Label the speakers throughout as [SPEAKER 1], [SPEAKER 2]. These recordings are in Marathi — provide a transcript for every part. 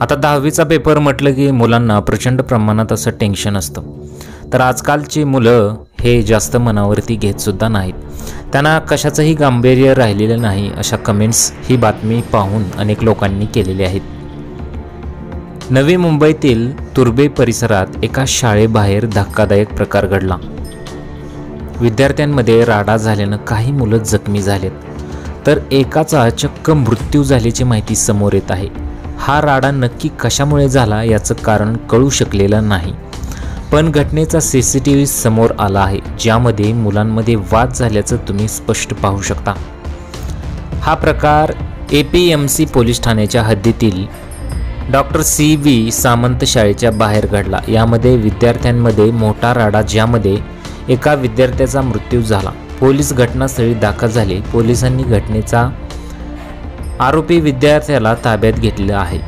[SPEAKER 1] आता दहावीचा पेपर म्हटलं की मुलांना प्रचंड प्रमाणात असं टेन्शन असतं. तर आजकालची मुलं हे जास्त मनावरती घेतसुद्धा नाहीत. त्यांना कशाचंही गांभीर्य राहिलेलं नाही अशा कमेंट्स ही बातमी पाहून अनेक लोकांनी केलेली आहेत. नवी मुंबईतील तुर्बे परिसरात एका शाळेबाहेर धक्कादायक प्रकार घडला. विद्यार्थ्यांमध्ये राडा झाल्यानं काही मुलं जखमी झालेत. तर एकाचा चक्क मृत्यू झाल्याची माहिती समोर येत आहे. हा राडा नक्की कशामुळे झाला याचं कारण कळू शकलेलं नाही. पण घटनेचा सी सी टी व्ही समोर आला आहे ज्यामध्ये मुलांमध्ये वाद झाल्याचं तुम्ही स्पष्ट पाहू शकता. हा प्रकार A P M C police ठाण्याच्या हद्दीतील डॉक्टर सी व्ही सामंत शाळेच्या बाहेर घडला. यामध्ये विद्यार्थ्यांमध्ये मोठा राडा ज्यामध्ये एका विद्यार्थ्याचा मृत्यू झाला. पोलीस घटनास्थळी दाखल झाले. पोलिसांनी घटनेचा आरोपी विद्यार्थ्याला ताब्यात घेतलं आहे.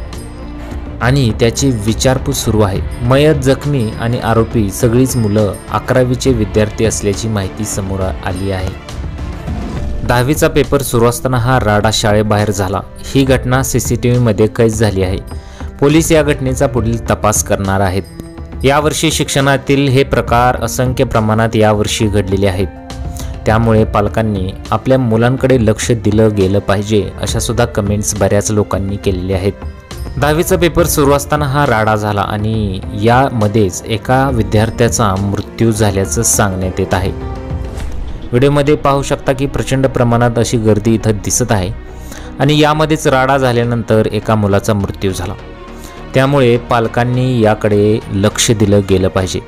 [SPEAKER 1] आणि त्याची विचारपूस सुरू आहे. मयत जखमी आणि आरोपी सगळीच मुलं अकरावीचे विद्यार्थी असल्याची माहिती समोर आली आहे. दहावीचा पेपर सुरू असताना हा राडा शाळेबाहेर झाला. ही घटना सी सी टी व्हीमध्ये कैद झाली आहे. पोलीस या घटनेचा पुढील तपास करणार आहेत. यावर्षी शिक्षणातील हे प्रकार असंख्य प्रमाणात यावर्षी घडलेले आहेत. त्यामुळे पालकांनी आपल्या मुलांकडे लक्ष दिलं गेलं पाहिजे अशा सुद्धा कमेंट्स बऱ्याच लोकांनी केलेल्या आहेत. दहावीचा पेपर सुरू असताना हा राडा झाला आणि यामध्येच एका विद्यार्थ्याचा मृत्यू झाल्याचं सांगण्यात येत आहे. व्हिडिओमध्ये पाहू शकता की प्रचंड प्रमाणात अशी गर्दी इथं दिसत आहे आणि यामध्येच राडा झाल्यानंतर एका मुलाचा मृत्यू झाला. त्यामुळे पालकांनी याकडे लक्ष दिलं गेलं पाहिजे.